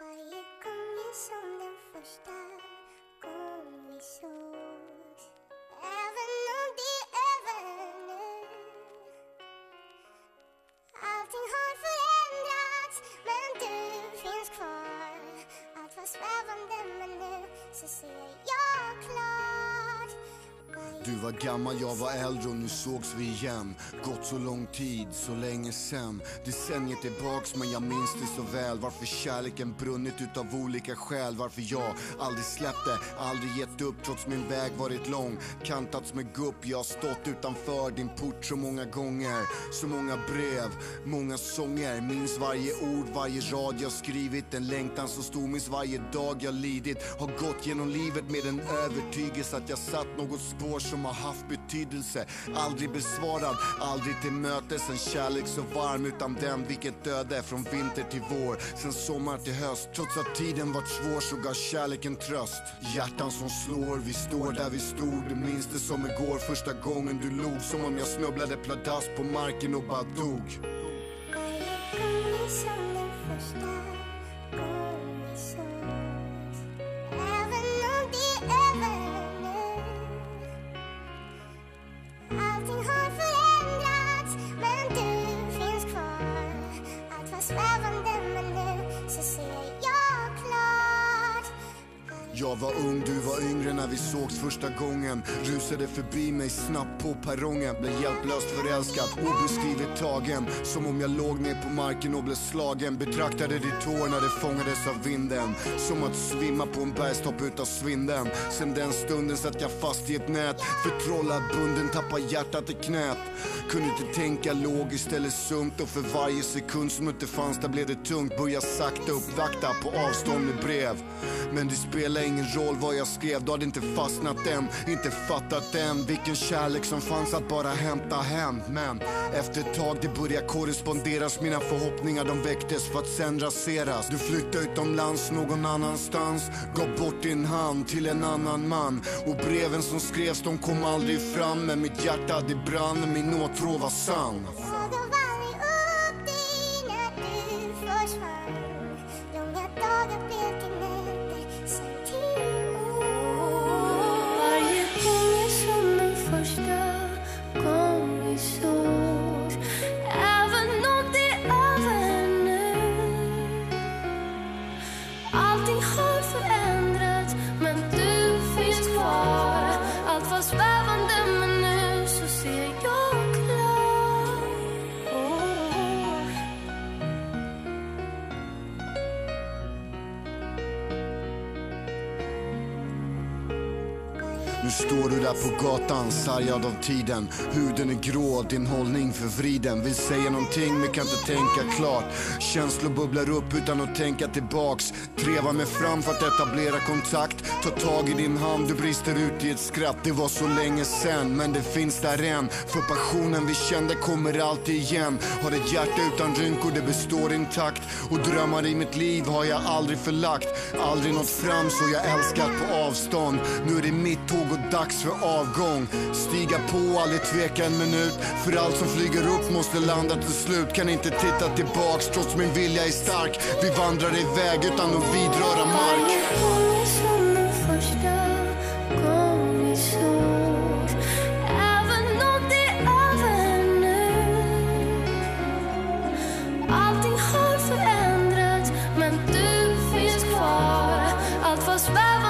Varje gång är som den första gång vi sågs. Även om det är över nu. Allting har förändrats men du finns kvar. Allt var svävande men nu så ser jag klart. Du var gammal, jag var äldre och nu sågs vi igen. Gått så lång tid, så länge sen. Decennier tillbaks men jag minns det så väl. Varför kärleken brunnit utav olika skäl. Varför jag aldrig släppte, aldrig gett upp Trots min väg varit lång. Kantats med gupp, jag har stått utanför din port så många gånger. Så många brev, många sånger. Minns varje ord, varje rad jag skrivit. En längtan så stor, minns varje dag jag lidit. Har gått genom livet med en övertygelse att jag satt något spår som som har haft betydelse. Aldrig besvarad, aldrig till mötes En kärlek så varm utan den, vilket öde Från vinter till vår, sen sommar till höst. Trots att tiden varit svår så gav kärleken tröst. Hjärtan som slår, vi står där vi stod. Du minns det som igår, första gången du log. Som om jag snubblade pladask på marken och bara dog. Varje gång känna första gången Jag var ung, du var yngre när vi sågs första gången. Rusade förbi mig snabbt på perrongen. Blev hjälplöst förälskad, obeskrivligt tagen. Som om jag låg ner på marken och blev slagen. Betraktade ditt hår när det fångades av vinden. Som att svimma på en bergstopp utav svinden. Sen den stunden satt jag fast i ett nät. Förtrollad, bunden, tappade hjärtat i knät. Kunde inte tänka logiskt eller sunt. Och för varje sekund som inte fanns där blev det tungt. Börja sakta uppvakta på avstånd med brev. Men det spelar ingen roll vad jag skrev Du hade inte fastnat än, inte fattat än Vilken kärlek som fanns att bara hämta hem. Men efter ett tag det började korresponderas. Mina förhoppningar de väcktes för att sen raseras. Du flyttade utomlands någon annanstans. Gav bort din hand till en annan man. Och breven som skrevs de kom aldrig fram. Men mitt hjärta det brann, min åtrå var sann. Jag aldrig upp dig när du försvann? Långa dagar blev till Allt var svävande men nu så ser jag Nu står du där på gatan, sargad av tiden. Huden är grå, din hållning förvriden. Vill säga någonting men kan inte tänka klart. Känslor bubblar upp utan att tänka tillbaks. Trevar mig fram för att etablera kontakt. Ta tag i din hand, du brister ut i ett skratt. Det var så länge sen, men det finns där än. För passionen vi kände kommer alltid igen. Har ett hjärta utan rynkor, det består intakt. Och drömmar i mitt liv har jag aldrig förlagt. Aldrig nått fram så jag älskat på avstånd. Nu är det mitt tåg och dags för avgång. Stiga på, aldrig tveka en minut. För allt som flyger upp måste landa till slut. Kan inte titta tillbaks trots min vilja är stark. Vi vandrar iväg utan att vidröra mark. Varje gång är som den första gång vi sågs Även om det är över nu Allting har förändrats men du finns kvar. Allt var svävande